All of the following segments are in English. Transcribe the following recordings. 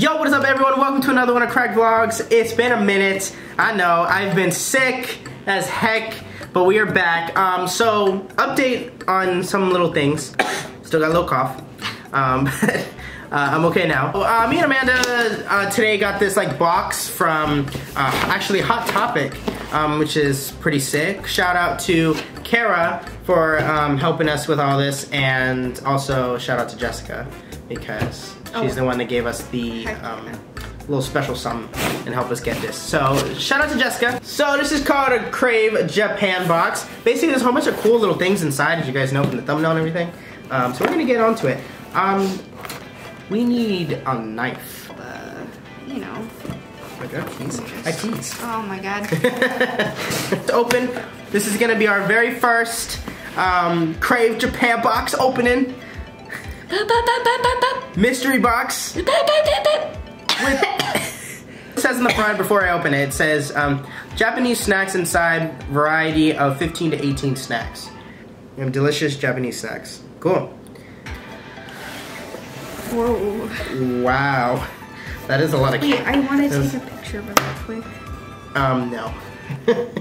Yo, what is up everyone? Welcome to another one of Cracked Vlogs. It's been a minute. I know, I've been sick as heck, but we are back. Um, so, update on some little things. Still got a little cough. Um, uh, I'm okay now. Uh, me and Amanda uh, today got this like box from uh, actually Hot Topic, um, which is pretty sick. Shout out to Kara for um, helping us with all this, and also shout out to Jessica because she's Oh. the one that gave us the um, little special sum and helped us get this. So shout out to Jessica. So this is called a Crave Japan box. Basically, there's a whole bunch of cool little things inside, as you guys know from the thumbnail and everything. Um, so we're gonna get onto it. Um, we need a knife. Uh, you know. I got keys. I keys. Oh my god. to open. This is gonna be our very first um, Crave Japan box opening. Mystery box. It says in the front before I open it, it says um, Japanese snacks inside, variety of 15 to 18 snacks. Delicious Japanese snacks. Cool. Whoa. Wow. That is a lot of Wait, I want to take a picture real quick. Um, no.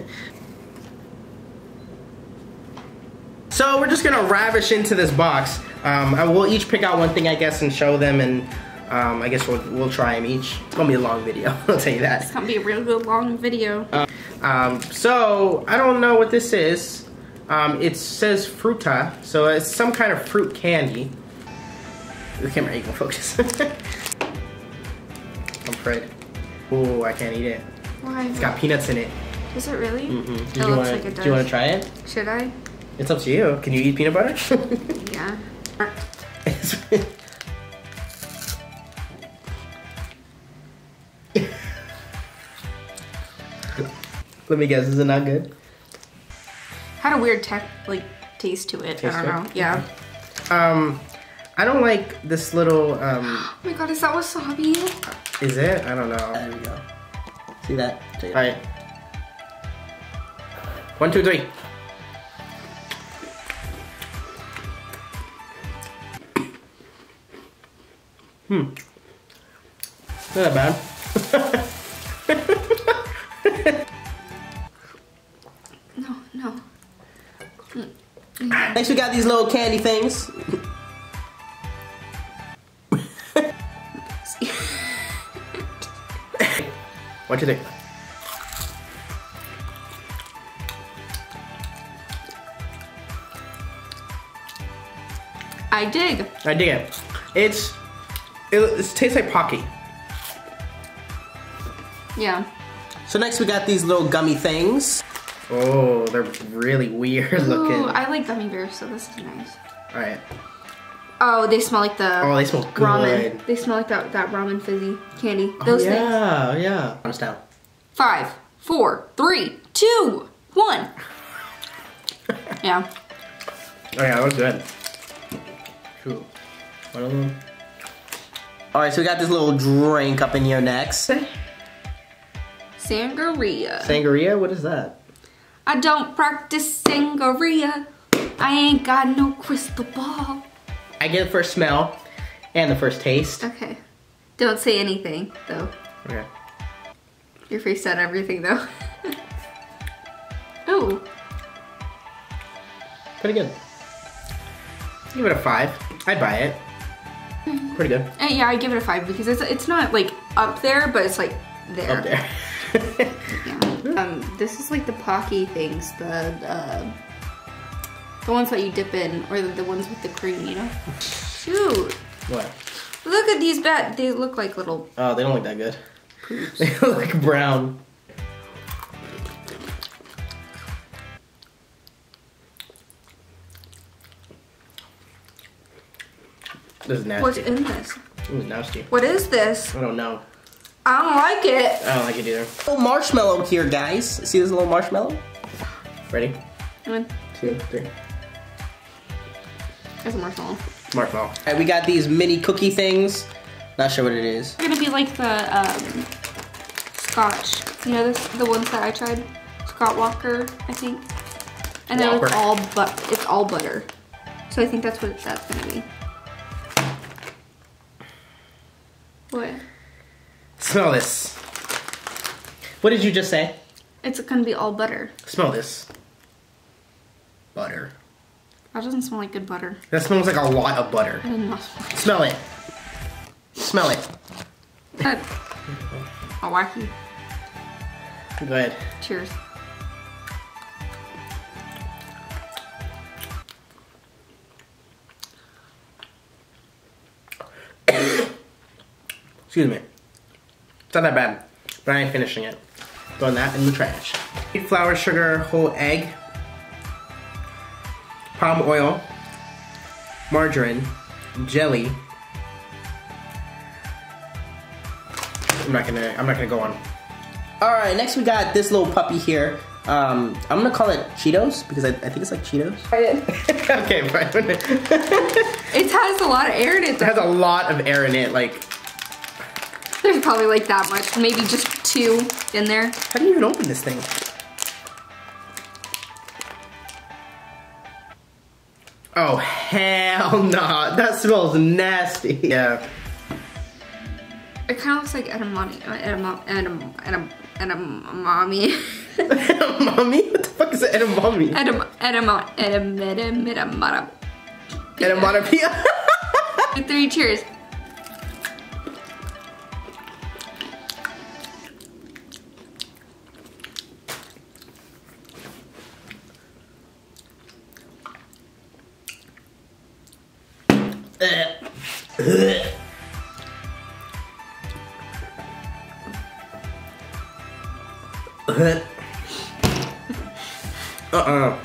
so we're just gonna ravish into this box. Um, and we'll each pick out one thing, I guess, and show them, and um, I guess we'll we'll try them each. It's gonna be a long video. I'll tell you that. It's gonna be a real good long video. Um, so I don't know what this is. Um, it says fruta, so it's some kind of fruit candy. The camera, you can focus. I'm afraid. Ooh, I can't eat it. Why? It's got peanuts in it. Is it really? Mm-hmm. It Do you looks want like to? it Do you wanna try it? Should I? It's up to you. Can you eat peanut butter? Yeah. Let me guess. Is it not good? Had a weird tech like taste to it. Taste I don't it? know. Yeah. Um, I don't like this little. Um, Oh my god, is that wasabi? is it? I don't know. There we go. See that? All right. One, two, three. Hmm. Not that bad. No, no. Next, we got these little candy things. What do you think? I dig. I dig it. It's it, it tastes like Pocky. Yeah. So next we got these little gummy things. Oh, they're really weird looking. Ooh, I like gummy bears, so this is nice. All right. Oh, they smell like the Oh, they smell good. ramen. They smell like that, that ramen fizzy candy. Those Oh, Those things. yeah, yeah. Thumbs down. Five, four, three, two, one. yeah. Oh yeah, that was good. Cool. One of them. All right, so we got this little drink up in here next. Sangria. Sangria. What is that? I don't practice sangria. I ain't got no crystal ball. I get the first smell and the first taste. Okay. Don't say anything, though. Okay. Your face said everything, though. oh, Pretty good. Give it a five. I'd buy it. Pretty good. Uh, yeah, I give it a five because it's it's not like up there, but it's like there. Up there. Yeah. Um, this is like the pocky things, the uh, the ones that you dip in, or the, the ones with the cream, you know. Shoot, what? look at these bat. They look like little. Oh, they don't look that good. They look brown. This is nasty. What's in this? Ooh, nasty. What is this? I don't know. I don't like it. I don't like it either. Little marshmallow here, guys. See this little marshmallow? Ready? One, Two, three. There's a marshmallow. Marshmallow. All right, we got these mini cookie things. Not sure what it is. They're gonna be like the um, Scotch. You know the, the ones that I tried? Scott Walker, I think. And then it's all but it's all butter. So I think that's what that's gonna be. What? Smell this. What did you just say? It's gonna be all butter. Smell this. Butter. That doesn't smell like good butter. That smells like a lot of butter. I didn't know. Smell it. Smell it. That. Oh, wacky. Go ahead. Cheers. Excuse me. It's not that bad, but I ain't finishing it. Throwing that in the trash. Flour, sugar, whole egg, palm oil, margarine, jelly. I'm not gonna. I'm not gonna go on. All right, next we got this little puppy here. Um, I'm gonna call it Cheetos because I, I think it's like Cheetos. okay, fine. It has a lot of air in it. It has a lot of air in it. Like, There's probably like that much, maybe just two in there. how do you even open this thing? Oh hell no! That smells nasty. Yeah. It kind of looks like edamame, uh, edam, edam, edam, edamame. Mommy? What the fuck is edamame? Edam, edam, edam, edam, edam, Edamame? Three Uh-uh.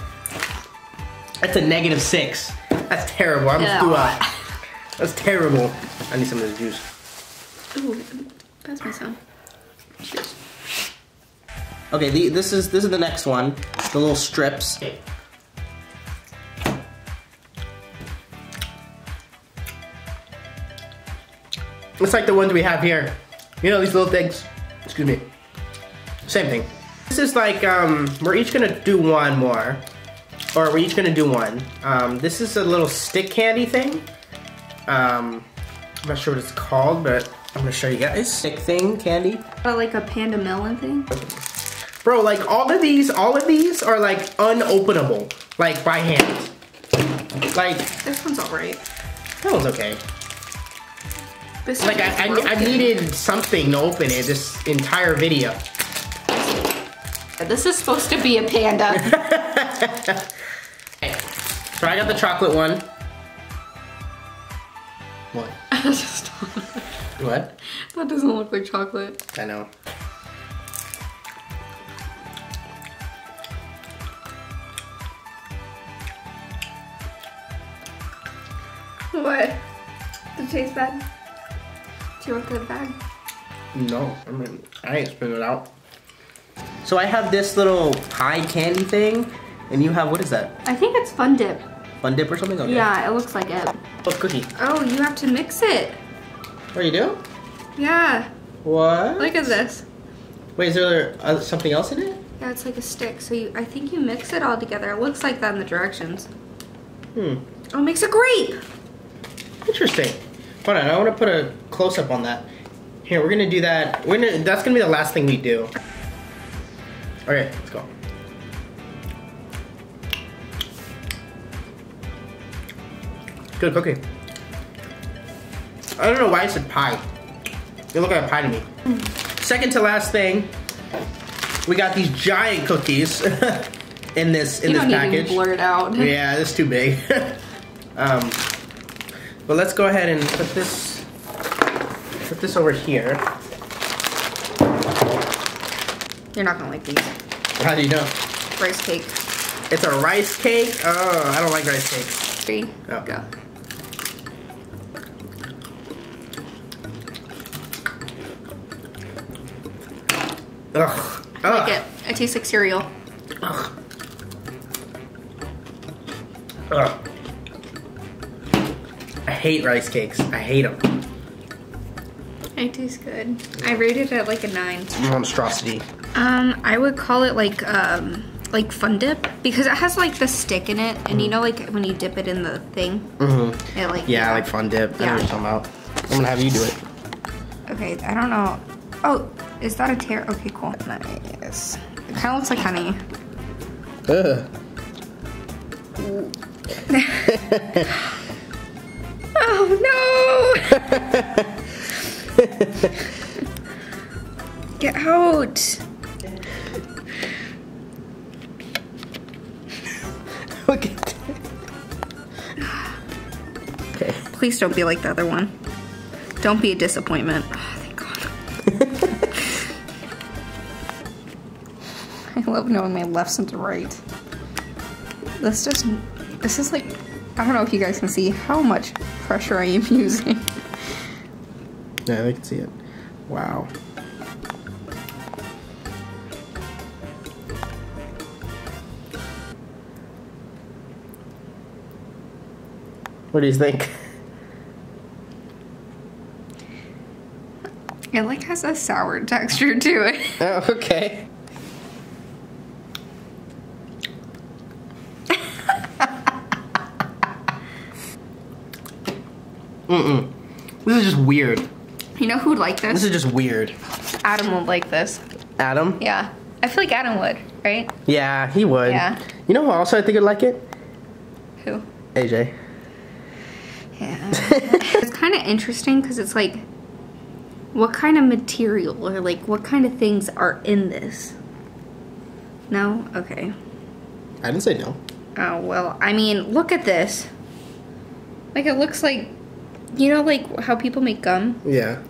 That's a negative six. That's terrible. I'm just do Yeah. That's terrible. I need some of this juice. Ooh, pass me some. Cheers. Okay, the, this is this is the next one. The little strips. It's like the ones we have here. You know these little things. Excuse me. Same thing. This is like um, we're each gonna do one more, or we're each gonna do one. Um, this is a little stick candy thing. Um, I'm not sure what it's called, but I'm gonna show you guys. Stick thing candy. But like a panda melon thing? Bro, like all of these, all of these are like unopenable, like by hand. Like This one's alright. that one's okay. This Like I, I, I needed something to open it this entire video. This is supposed to be a panda. Okay, So I got the chocolate one. What? Just- What? that doesn't look like chocolate. I know. What? Does it taste bad? Do you want the bag? No, I mean I ain't spit it out. So I have this little pie candy thing, and you have what is that? I think it's Fun Dip. Fun dip or something? Okay. Yeah, it looks like it. Oh, cookie. Oh, you have to mix it. What you do? Yeah, What? look at this. Wait, is there uh, something else in it? Yeah, it's like a stick. So you, I think you mix it all together. It looks like that in the directions. Hmm. Oh, it makes a grape. Interesting. Hold on, I want to put a close up on that. Here, we're gonna do that. We're gonna. That's gonna be the last thing we do. Okay, let's go. Good cookie. I don't know why I said pie. They look like a pie to me. Second to last thing, we got these giant cookies in this in you this don't package. need to blur it out. Yeah, that's too big. um, but let's go ahead and put this put this over here. You're not gonna like these. How do you know? Rice cake. It's a rice cake. Oh, I don't like rice cakes. Three. Oh. Go. Ugh. I like Ugh. it. It tastes like cereal. Ugh. Ugh. I hate rice cakes. I hate them. It tastes good. I rated it like a nine. Monstrosity. Um, I would call it like um like fun dip because it has like the stick in it, and you know like when you dip it in the thing, Mm-hmm. it like Yeah, I like fun dip. I know what Yeah. you're talking about. I'm gonna have you do it. Okay, I don't know. Oh, is that a tear? Okay, cool. Nice. It kind of looks like honey. Ugh. oh no! Get out! Look at that. Okay. Please don't be like the other one. Don't be a disappointment. Oh, thank God. I love knowing my lefts and right. This just, this is like, I don't know if you guys can see how much pressure I am using. Yeah, they can see it. Wow. What do you think? It like has a sour texture to it. Oh, okay. Mm-mm. This is just weird. You know who'd like This this? is just weird. Adam would like this. Adam? Yeah. I feel like Adam would, right? Yeah, he would. Yeah. You know who also I think would like it? Who? AJ. Yeah. it's kind of interesting because it's like, what kind of material or like what kind of things are in this? No? Okay. I didn't say no. Oh, well, I mean, look at this. Like, it looks like, you know, like how people make gum? Yeah.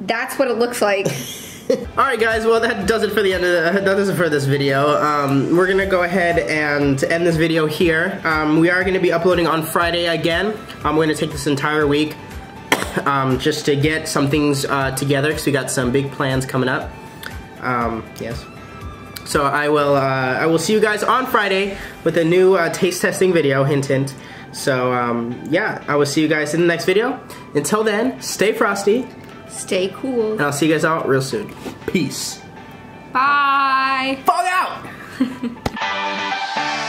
That's what it looks like. All right, guys. Well, that does it for the end of the, that does it for this video. Um, we're gonna go ahead and end this video here. Um, we are gonna be uploading on Friday again. I'm gonna take this entire week um, just to get some things uh, together because we got some big plans coming up. Um, yes. So I will uh, I will see you guys on Friday with a new uh, taste testing video. Hint, hint. So um, yeah, I will see you guys in the next video. Until then, stay frosty, Stay cool. and I'll see you guys out real soon. Peace. Bye. Fall out!